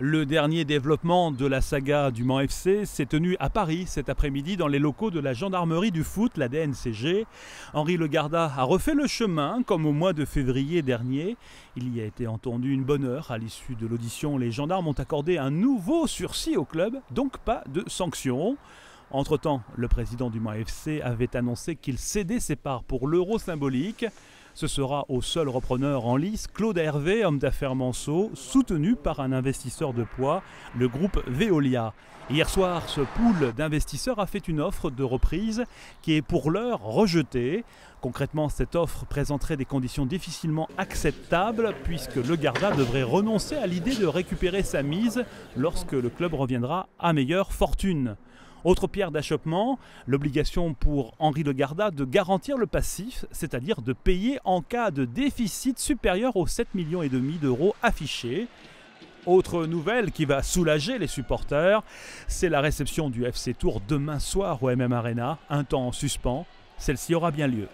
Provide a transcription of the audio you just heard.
Le dernier développement de la saga du Mans FC s'est tenu à Paris cet après-midi dans les locaux de la gendarmerie du foot, la DNCG. Henri Legarda a refait le chemin comme au mois de février dernier. Il y a été entendu une bonne heure. À l'issue de l'audition, les gendarmes ont accordé un nouveau sursis au club, donc pas de sanctions. Entre-temps, le président du Mans FC avait annoncé qu'il cédait ses parts pour l'euro symbolique. Ce sera au seul repreneur en lice, Claude Hervé, homme d'affaires Manceau, soutenu par un investisseur de poids, le groupe Veolia. Hier soir, ce pool d'investisseurs a fait une offre de reprise qui est pour l'heure rejetée. Concrètement, cette offre présenterait des conditions difficilement acceptables puisque le Garda devrait renoncer à l'idée de récupérer sa mise lorsque le club reviendra à meilleure fortune. Autre pierre d'achoppement, l'obligation pour Henri Legarda de garantir le passif, c'est-à-dire de payer en cas de déficit supérieur aux 7 millions d'euros affichés. Autre nouvelle qui va soulager les supporters, c'est la réception du FC Tour demain soir au MM Arena, un temps en suspens. Celle-ci aura bien lieu.